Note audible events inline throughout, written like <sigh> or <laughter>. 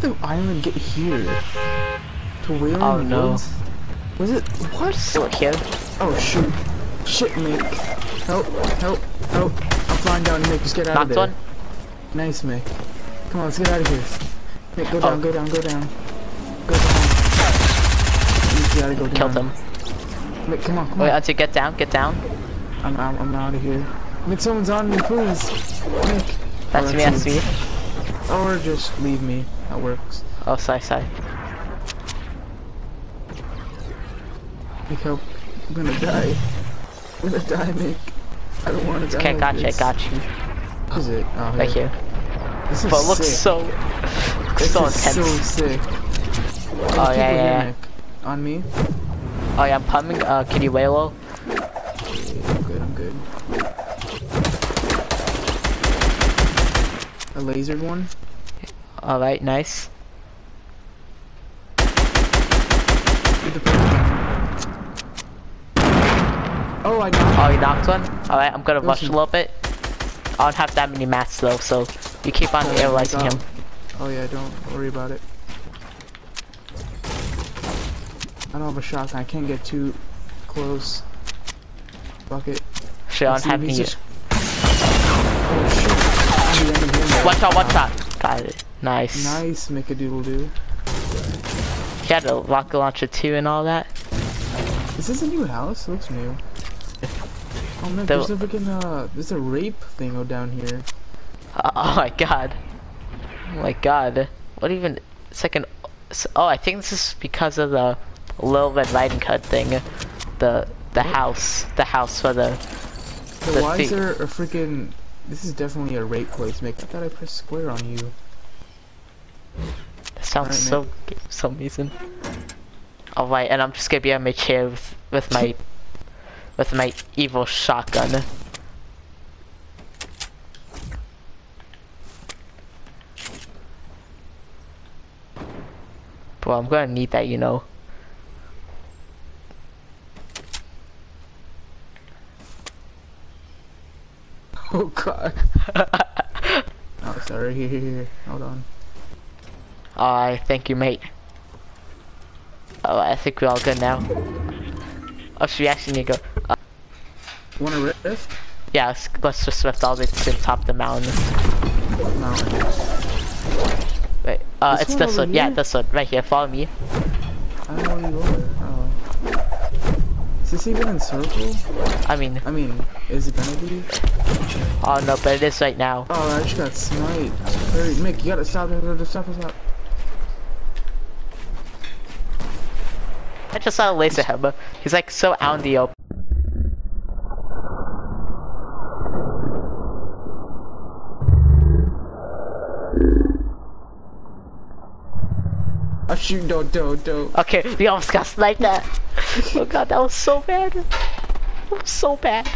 the island get here? To where Oh, in the no. woods? Was it what? Still here. Oh shoot! Shit, Mick! Help! Help! Help! I'm flying down, Mick. Just get out Knocked of there. one. Nice, Mick. Come on, let's get out of here. Mick, go Oh. down, go down, go down. Go down. You gotta go down. Killed him. Mick, come on, come Wait on. until get down. Get down. I'm out. I'm out of here. Mick, someone's on me, please. Mick. That's Oh, me. That's you. me. Or just leave me. That works. Oh, sorry, sorry. Mick, help. I'm gonna die. I'm gonna die, Mick. I don't want to die. Okay, gotcha. this. Got you. What is it? Oh, Right here. here. This is But it looks sick. so, This so is intense. so sick. Oh yeah, yeah, yeah. On me? Oh yeah, I'm pumping. Uh, can you way low? Okay, I'm good, I'm good. A lasered one? All right, nice. Get the first one. Oh, I knocked Oh, you knocked one. All right, I'm gonna rush a little bit. I don't have that many mats though, so you keep on Oh, him. Oh yeah, don't worry about it. I don't have a shotgun, I can't get too close. Bucket. Sure, I don't have any. just- Oh shit. I'm the end of him. One shot, one shot. Got it. Nice. Nice, make a doodle do. He had a rocket launcher too and all that. Is this a new house? It looks new. Oh man, The- there's a freaking uh, there's a rape thing down here. Uh, <laughs> oh my god. Oh my god. What even? Second. Oh, I think this is because of the Little Red Riding Hood thing. The the house, the house for the. So The why is there a freaking? This is definitely a rape place, Mick. I thought I pressed square on you. That sounds Alright, so for some reason. Alright, and I'm just gonna be on my chair with, with my with my evil shotgun. Well, I'm gonna need that, you know. Oh god. <laughs> oh sorry. <laughs> Hold on. Alright, thank you, mate. Oh, I think we're all good now. Oh, should we actually need to go? Uh, Want a rift? yeah, let's, let's just lift all the way to the top of the mountain. Wait, uh, This it's one this one. Yeah, this one. Right here. Follow me. I don't know where you are. Oh. Is this even in circle? I mean, I mean, is it gonna be? oh no, but it is right now. Oh, I just got sniped. Hurry, Mick, you gotta stop. Stop, stop, stop. I just saw a laser him. He's like so out in the open. I shoot, do, do, do. Okay, we almost got sniped at. Oh god, that was so bad. That was so bad.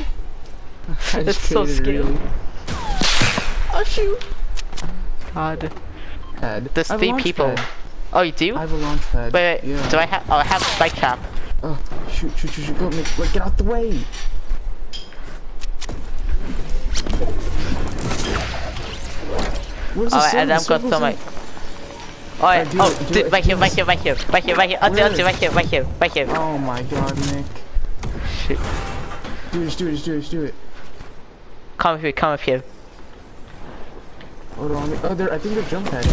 I It's so scary. really Oh shoot. God. Pad. There's I three people. Oh, you do? I have a launch pad. Wait, wait. Yeah. Do I have? Oh, I have a spike trap. Oh, shoot, shoot, shoot, shoot. Go. Wait, get out the way. What is Alright, and I'm gonna throw my. Oh, yeah. Alright, uh, do oh, it, do dude, right here, right here, right here, right here, right here. Dude, right here, right here, right here. Oh my god, Nick. Shoot. Do it, just do it, just do it, just do it. Come up here, come up here. Hold on. Oh, there. I think they're jump padding.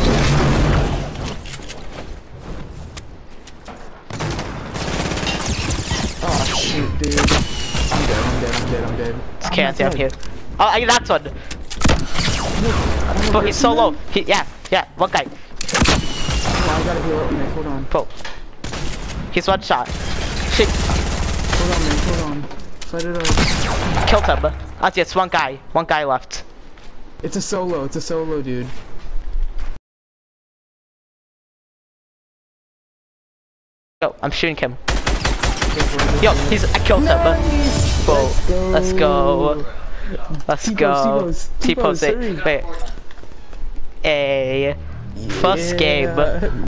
Oh shoot, dude. I'm dead. I'm dead. I'm dead. I'm dead. It's I'm okay, not Anthony, I'm here. Oh, I knocked one. But he's so low. He, yeah, yeah, one guy. Oh, I gotta heal up, Nick. Hold on. Bro. He's one shot. Shit, Hold on, Nick. Hold on. Fight it out. killed him. Ah, Auntie, it's one guy. One guy left. It's a solo. It's a solo, dude. Yo, I'm shooting him. Yo, he's, I killed him. Bro, let's go. Let's go. T-pose, T-pose T-pose, it. Wait. A first game. Yeah.